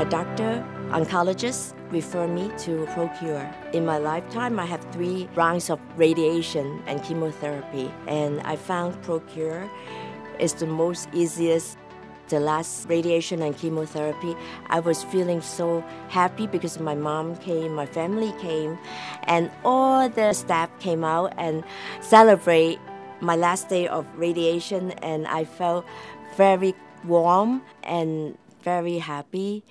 My doctor, oncologist, referred me to ProCure. In my lifetime, I have three rounds of radiation and chemotherapy, and I found ProCure is the most easiest the last radiation and chemotherapy, I was feeling so happy because my mom came, my family came, and all the staff came out and celebrate my last day of radiation, and I felt very warm and very happy.